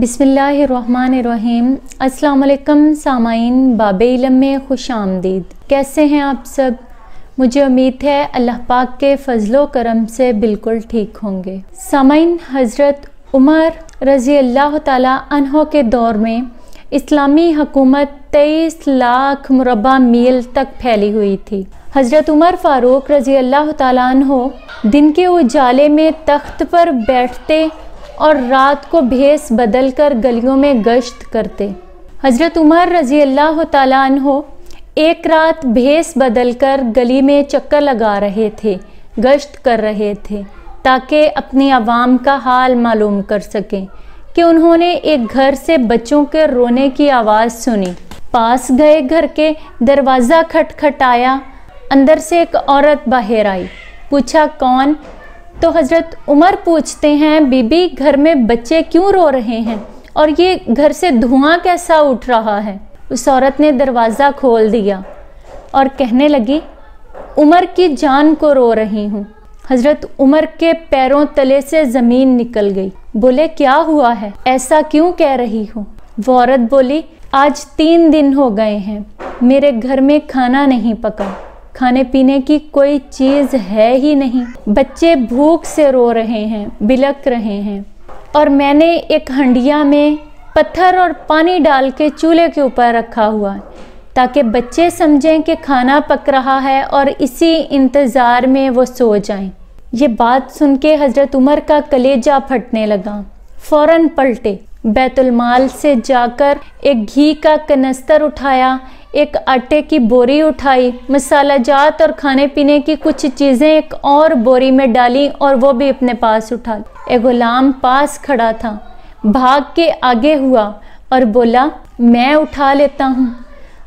बिसमीम अस्सलाम सामाइन बाब इलम में खुश आमदीद। कैसे हैं आप सब? मुझे उम्मीद है अल्लाह पाक के फजलो करम से बिल्कुल ठीक होंगे। सामाइन हज़रत उमर रज़ी अल्लाह तहों के दौर में इस्लामी हकूमत तेईस लाख मुरबा मील तक फैली हुई थी। हज़रत उमर फ़ारूक रज़ी अल्लाह तहो दिन के उजाले में तख्त पर बैठते और रात को भेस बदल कर गलियों में गश्त करते। हज़रत उमर रज़ी अल्लाह तहो एक रात भेस बदल कर गली में चक्कर लगा रहे थे, गश्त कर रहे थे, ताकि अपनी आवाम का हाल मालूम कर सकें कि उन्होंने एक घर से बच्चों के रोने की आवाज़ सुनी। पास गए घर के दरवाज़ा खटखटाया, अंदर से एक औरत बाहर आई। पूछा, कौन? तो हज़रत उमर पूछते हैं, बीबी, घर में बच्चे क्यों रो रहे हैं? और ये घर से धुआँ कैसा उठ रहा है? उस औरत ने दरवाज़ा खोल दिया और कहने लगी, उमर की जान को रो रही हूँ। हज़रत उमर के पैरों तले से ज़मीन निकल गई। बोले, क्या हुआ है? ऐसा क्यों कह रही हो? वो औरत बोली, आज तीन दिन हो गए हैं। मेरे घर में खाना नहीं पका। खाने पीने की कोई चीज़ है ही नहीं। बच्चे भूख से रो रहे हैं बिलक रहे हैं। और मैंने एक हंडिया में पत्थर और पानी डाल के चूल्हे के ऊपर रखा हुआ है ताकि बच्चे समझें कि खाना पक रहा है और इसी इंतज़ार में वो सो जाएँ। ये बात सुन के हज़रत उमर का कलेजा फटने लगा। फ़ौरन पलटे। बैतुलमाल से जाकर एक घी का कनस्तर उठाया एक आटे की बोरी उठाई, मसाला जात और खाने पीने की कुछ चीज़ें एक और बोरी में डाली और वो भी अपने पास उठा एक गुलाम पास खड़ा था, भाग के आगे हुआ और बोला, मैं उठा लेता हूँ।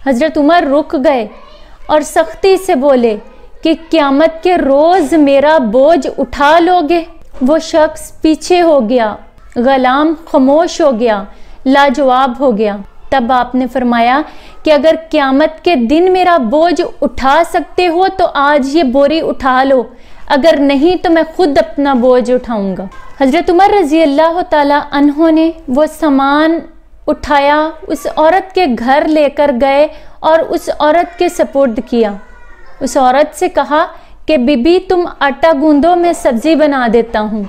हज़रत उमर रुक गए और सख्ती से बोले कि क्यामत के रोज़ मेरा बोझ उठा लोगे? वो शख्स पीछे हो गया, गुलाम खामोश हो गया, लाजवाब हो गया। तब आपने फरमाया कि अगर क्यामत के दिन मेरा बोझ उठा सकते हो तो आज ये बोरी उठा लो। अगर नहीं तो मैं खुद अपना बोझ उठाऊँगा। हज़रत उमर रज़ी अल्लाह तहों ने वो सामान उठाया, उस औरत के घर लेकर गए और उस औरत के सपोर्ट किया। उस औरत से कहा कि, बीबी, तुम आटा गूंदो मैं सब्ज़ी बना देता हूँ।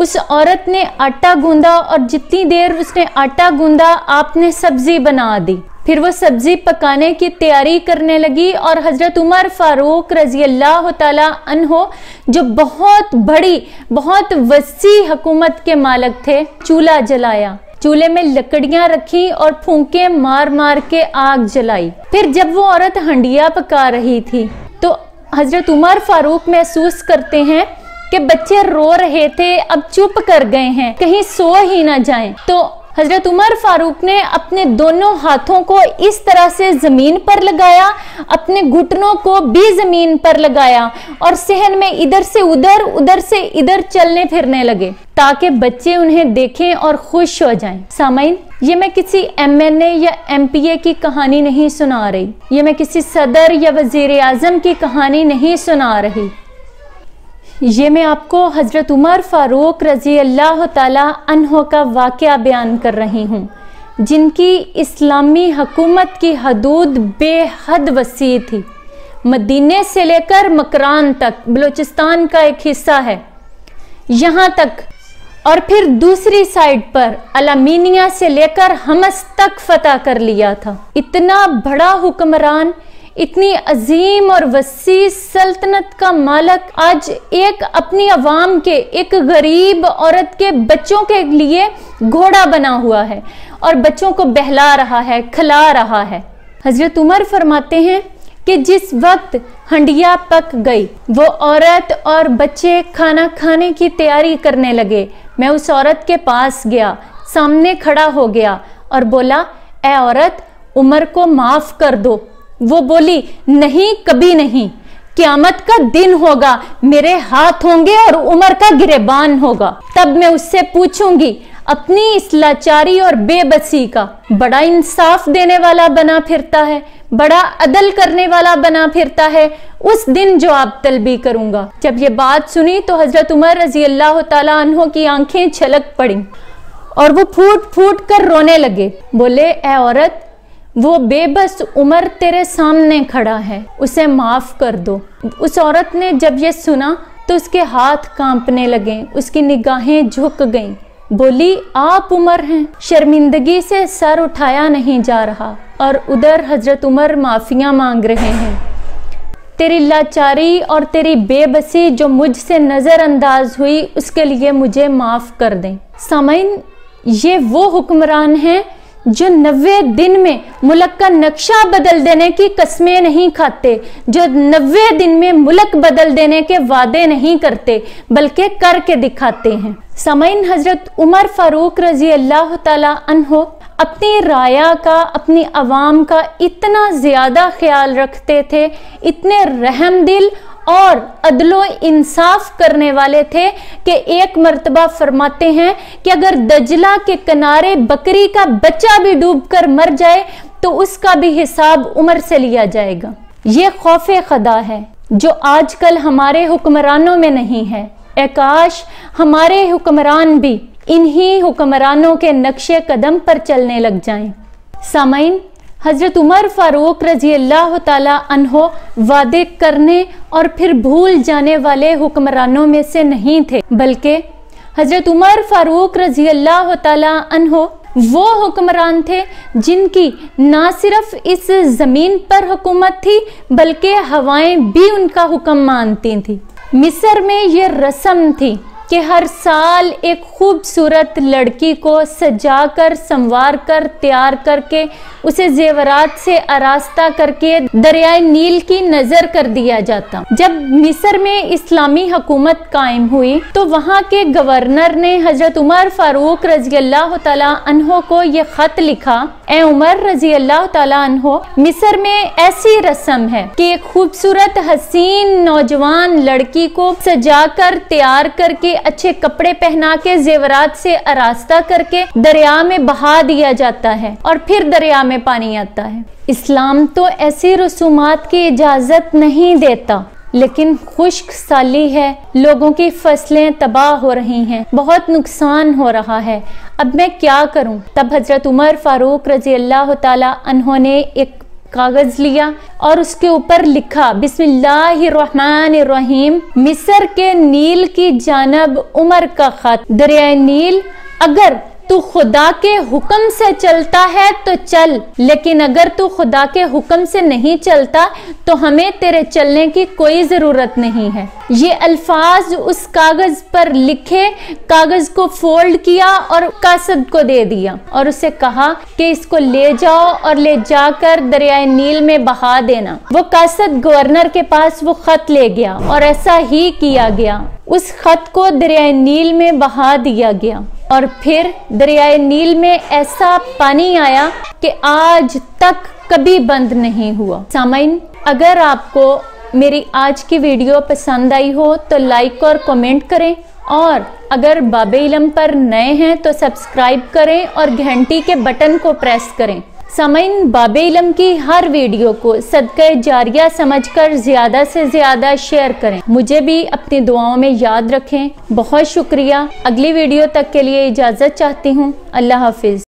उस औरत ने आटा गूंदा और जितनी देर उसने आटा गूंदा, आपने सब्ज़ी बना दी। फिर वो सब्ज़ी पकाने की तैयारी करने लगी और हज़रत उमर फारूक रज़ी अल्लाह तहो जो बहुत बड़ी, बहुत वसी हुकूमत के मालक थे, चूल्हा जलाया। चूल्हे में लकड़ियाँ रखी और फूंके मार मार के आग जलाई। फिर जब वो औरत हंडिया पका रही थी तो हज़रत उमर फारूक महसूस करते हैं कि बच्चे रो रहे थे, अब चुप कर गए हैं, कहीं सो ही ना जाएँ। तो हज़रत उमर फारूक ने अपने दोनों हाथों को इस तरह से ज़मीन पर लगाया, अपने घुटनों को भी ज़मीन पर लगाया और सहन में इधर से उधर उधर से इधर चलने फिरने लगे, ताकि बच्चे उन्हें देखें और खुश हो जाएँ। सामाइन ये मैं किसी एमएनए या एमपीए की कहानी नहीं सुना रही। ये मैं किसी सदर या वज़ीर आज़म की कहानी नहीं सुना रही। ये मैं आपको हज़रत उमर फ़ारूक रज़ी अल्लाह तहों का वाक़ बयान कर रही हूँ, जिनकी इस्लामी हकूमत की हदूद बेहद वसी थी। मदीने से लेकर मकरान तक, बलूचिस्तान का एक हिस्सा है। यहाँ तक, और फिर दूसरी साइड पर, अलामीनिया से लेकर हमस तक फतह कर लिया था। इतना बड़ा हुक्मरान इतनी अजीम और वसी सल्तनत का मालक आज एक अपनी आवाम के, एक गरीब औरत के बच्चों के लिए घोड़ा बना हुआ है और बच्चों को बहला रहा है, खिला रहा है। हज़रत उमर फरमाते हैं कि जिस वक्त हंडिया पक गई, वो औरत और बच्चे खाना खाने की तैयारी करने लगे। मैं उस औरत के पास गया, सामने खड़ा हो गया और बोला, ए औरत, उमर को माफ़ कर दो। वो बोली, नहीं, कभी नहीं। क्यामत का दिन होगा, मेरे हाथ होंगे और उमर का गिरेबान होगा। तब मैं उससे पूछूँगी, अपनी इस लाचारी और बेबसी का बड़ा इंसाफ देने वाला बना फिरता है, बड़ा अदल करने वाला बना फिरता है, उस दिन जो आप तलबी करूँगा। जब ये बात सुनी तो हज़रत उमर रज़ी अल्लाह तहों की आँखें छलक पड़ी और वो फूट फूट कर रोने लगे। बोले, ए औरत वो बेबस उमर तेरे सामने खड़ा है, उसे माफ़ कर दो। उस औरत ने जब ये सुना तो उसके हाथ कांपने लगे, उसकी निगाहें झुक गईं। बोली, आप उमर हैं। शर्मिंदगी से सर उठाया नहीं जा रहा, और उधर हज़रत उमर माफिया मांग रहे हैं। तेरी लाचारी और तेरी बेबसी जो मुझसे नज़रअंदाज हुई, उसके लिए मुझे माफ़ कर दें। सामाइन ये वो हुक्मरान हैं जो नब्बे दिन में मुल्क का नक्शा बदल देने की कस्में नहीं खाते, जो नब्बे दिन में मुल्क बदल देने के वादे नहीं करते, बल्कि करके दिखाते हैं। समैन हज़रत उमर फारूक रज़ी अल्लाह तहो अपनी राया का, अपनी आवाम का इतना ज़्यादा ख्याल रखते थे, इतने रहम दिल और अदलो इंसाफ करने वाले थे कि एक मर्तबा फरमाते हैं कि अगर दजला के किनारे बकरी का बच्चा भी डूबकर मर जाए तो उसका भी हिसाब उम्र से लिया जाएगा ये खौफ खदा है, जो आजकल हमारे हुक्मरानों में नहीं है एकाश हमारे हुक्मरान भी इन्हीं हुक्मरानों के नक्शे कदम पर चलने लग जाएँ। सामाइन हज़रत उमर फ़ारूक रज़ी अल्लाह तहो वादे करने और फिर भूल जाने वाले हुक्मरानों में से नहीं थे, बल्कि हज़रत उमर फ़ारूक रज़ी अल्लाह तहो वो हुक्मरान थे जिनकी ना सिर्फ़ इस ज़मीन पर हुकूमत थी, बल्कि हवाएँ भी उनका हुक्म मानती थी। मिस्र में ये रस्म थी कि हर साल एक खूबसूरत लड़की को सजा कर संवार कर, तैयार करके, उसे जेवरात से आरास्ता करके दरियाए नील की नज़र कर दिया जाता। जब मिस्र में इस्लामी हुकूमत कायम हुई तो वहाँ के गवर्नर ने हज़रत उमर फारूक रज़ी अल्लाह तहो को ये ख़त लिखा, ए उमर रज़ी अल्लाह तहो मिस्र में ऐसी रस्म है कि एक खूबसूरत हसीन नौजवान लड़की को सजा कर तैयार करके अच्छे कपड़े पहना के, जेवरात से आरास्ता करके दरिया में बहा दिया जाता है और फिर दरिया में पानी आता है। इस्लाम तो ऐसी रसूमात की इजाज़त नहीं देता, लेकिन खुश्क साली है, लोगों की फ़सलें तबाह हो रही हैं, बहुत नुकसान हो रहा है। अब मैं क्या करूँ? तब हज़रत उमर फारूक रज़ी अल्लाह तहोने एक कागज़ लिया और उसके ऊपर लिखा, बिस्मिल्लाहिर्रहमानिर्रहीम, मिस्र के नील की जानब उमर का खत। दरिया नील, अगर तू खुदा के हुक्म से चलता है तो चल। लेकिन अगर तू खुदा के हुक्म से नहीं चलता तो हमें तेरे चलने की कोई ज़रूरत नहीं है। ये अल्फाज उस कागज़ पर लिखे, कागज़ को फोल्ड किया और कासद को दे दिया और उसे कहा कि इसको ले जाओ और ले जाकर दरियाए नील में बहा देना। वो कासद गवर्नर के पास वो खत ले गया और ऐसा ही किया गया। उस खत को दरियाए नील में बहा दिया गया। और फिर दरियाए नील में ऐसा पानी आया कि आज तक कभी बंद नहीं हुआ। सामाइन अगर आपको मेरी आज की वीडियो पसंद आई हो तो लाइक और कमेंट करें। और अगर बाबे इलम पर नए हैं तो सब्सक्राइब करें और घंटी के बटन को प्रेस करें। समन बाबे इलम की हर वीडियो को सदक़ जारिया समझकर ज़्यादा से ज़्यादा शेयर करें। मुझे भी अपनी दुआओं में याद रखें। बहुत शुक्रिया। अगली वीडियो तक के लिए इजाज़त चाहती हूँ। अल्लाह हाफिज़।